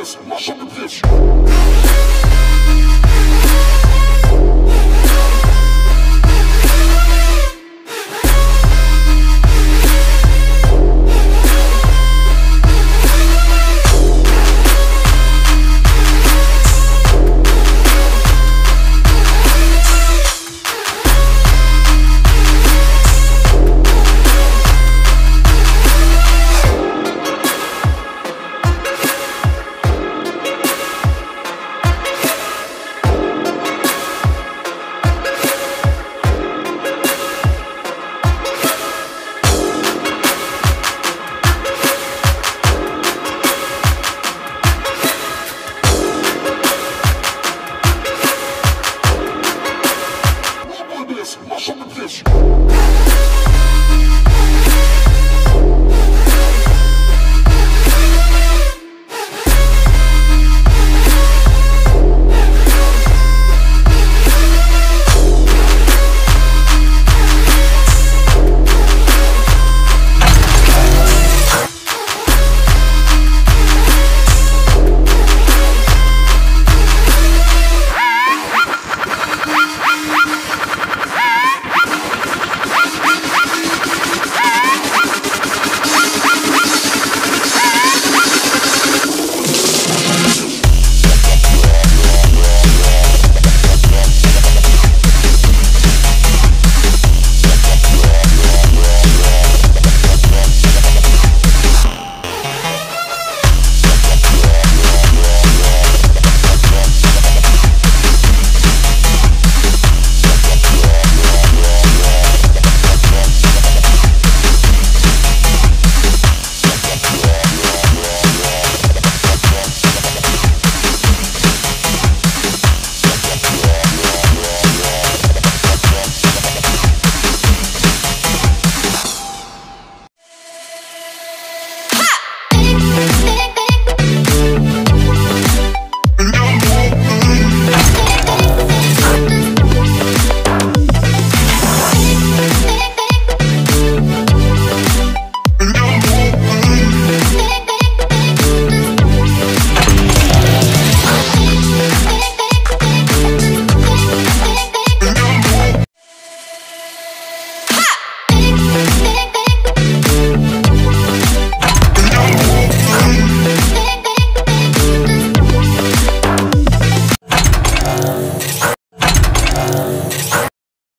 this, mash up the this.